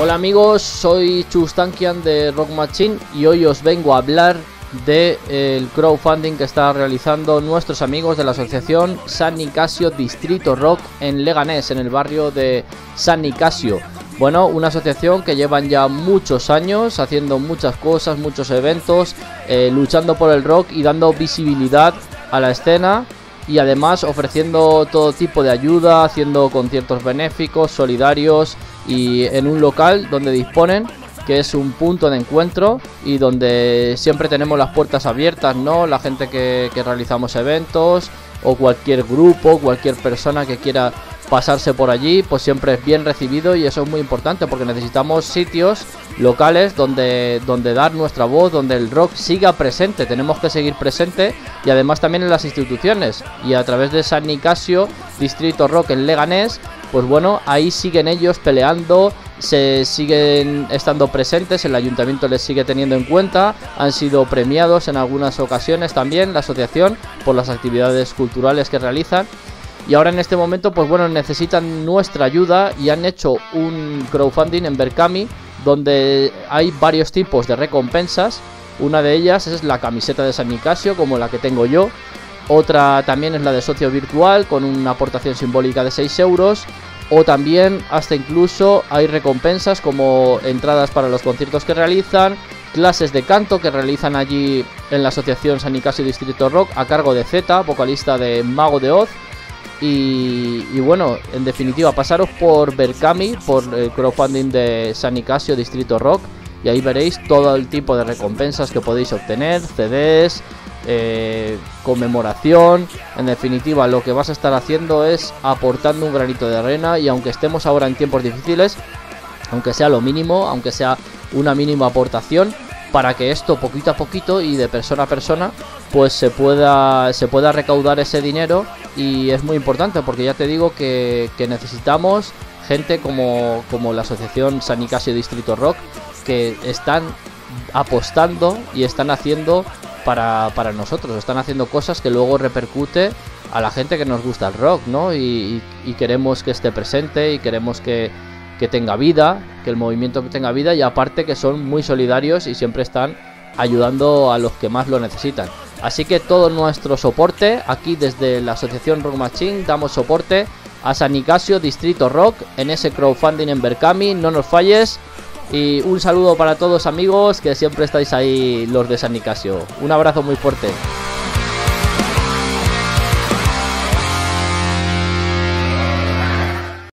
Hola amigos, soy Chustankian de Rock Machine y hoy os vengo a hablar del el crowdfunding que está realizando nuestros amigos de la asociación San Nicasio Distrito Rock en Leganés, en el barrio de San Nicasio. Bueno, una asociación que llevan ya muchos años haciendo muchas cosas, muchos eventos, eh, luchando por el rock y dando visibilidad a la escena y además ofreciendo todo tipo de ayuda, haciendo conciertos benéficos, solidarios y en un local donde disponen que es un punto de encuentro y donde siempre tenemos las puertas abiertas, ¿no? La gente que, realizamos eventos o cualquier grupo, cualquier persona que quiera pasarse por allí, pues siempre es bien recibido y eso es muy importante porque necesitamos sitios locales donde, donde dar nuestra voz, donde el rock siga presente, tenemos que seguir presente y además también en las instituciones. Y a través de San Nicasio, Distrito Rock en Leganés, pues bueno, ahí siguen ellos peleando, se siguen estando presentes, el ayuntamiento les sigue teniendo en cuenta, han sido premiados en algunas ocasiones también la asociación por las actividades culturales que realizan y ahora en este momento pues bueno necesitan nuestra ayuda y han hecho un crowdfunding en Berkami donde hay varios tipos de recompensas. Una de ellas es la camiseta de San Nicasio como la que tengo yo. Otra también es la de socio virtual con una aportación simbólica de 6 euros. O también hasta incluso hay recompensas como entradas para los conciertos que realizan, clases de canto que realizan allí en la asociación San Nicasio Distrito Rock a cargo de Z, vocalista de Mago de Oz y, bueno, en definitiva, pasaros por Berkami, por el crowdfunding de San Nicasio Distrito Rock, y ahí veréis todo el tipo de recompensas que podéis obtener, CDs, eh, conmemoración. En definitiva, lo que vas a estar haciendo es aportando un granito de arena, y aunque estemos ahora en tiempos difíciles, aunque sea lo mínimo, aunque sea una mínima aportación, para que esto poquito a poquito y de persona a persona pues se pueda se pueda recaudar ese dinero y es muy importante porque ya te digo que, necesitamos gente como, como la asociación San Nicasio Distrito Rock que están apostando y están haciendo para, para, nosotros, están haciendo cosas que luego repercute a la gente que nos gusta el rock, ¿no? y queremos que esté presente y queremos que, que tenga vida, que el movimiento que tenga vida y aparte que son muy solidarios y siempre están ayudando a los que más lo necesitan. Así que todo nuestro soporte aquí desde la asociación Rock Machine damos soporte a San Nicasio Distrito Rock en ese crowdfunding en Berkami, no nos falles. Y un saludo para todos amigos que siempre estáis ahí los de San Nicasio. Un abrazo muy fuerte.